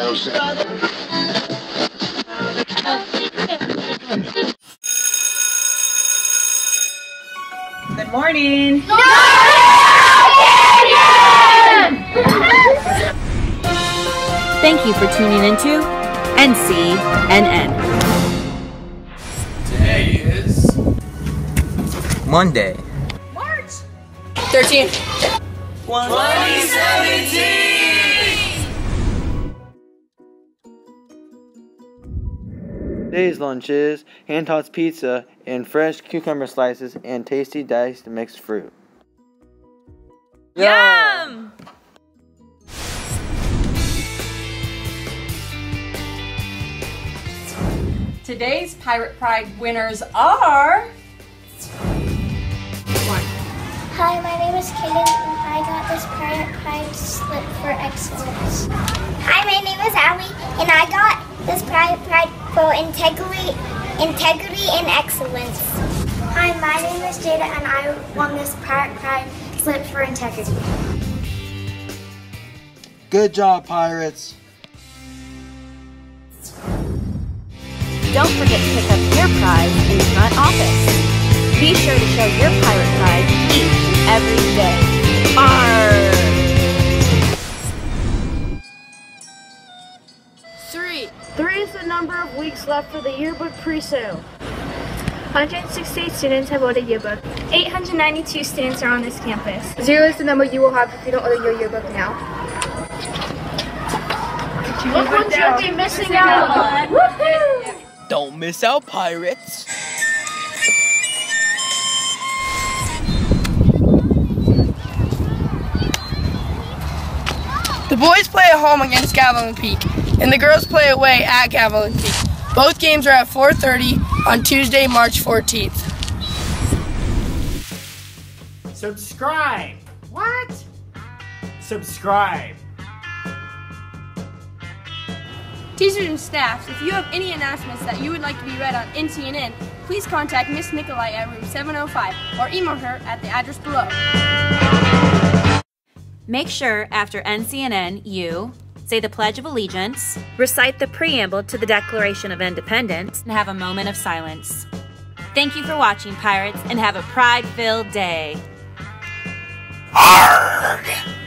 Good morning. Thank you for tuning into NCNN. Today is Monday. 13. 2017! Today's lunch is hand tossed pizza and fresh cucumber slices and tasty diced mixed fruit. Yum! Today's Pirate Pride winners are. Hi, my name is Kaden, and I got this Pirate Pride slip for excellence. Hi, my name is Allie, and I got this Pirate Pride for integrity, integrity and excellence. Hi, my name is Jada, and I won this Pirate Pride slip for integrity. Good job, pirates! Don't forget to pick up your prize in the front office. Be sure to show your pirate pride each and every day. Three. Three is the number of weeks left for the yearbook pre-sale. 168 students have ordered yearbook. 892 students are on this campus. Zero is the number you will have if you don't order your yearbook now. Look what you'll be missing out on. Woohoo! Don't miss out, pirates! The boys play at home against Gavilan Peak, and the girls play away at Gavilan Both games are at 4:30 on Tuesday, March 14th. Subscribe. What? Subscribe. Teachers and staffs, if you have any announcements that you would like to be read on NCNN, please contact Miss Nickolite at room 705 or email her at the address below. Make sure after NCNN you say the Pledge of Allegiance, recite the preamble to the Declaration of Independence, and have a moment of silence. Thank you for watching, Pirates, and have a pride filled day. Arrgh!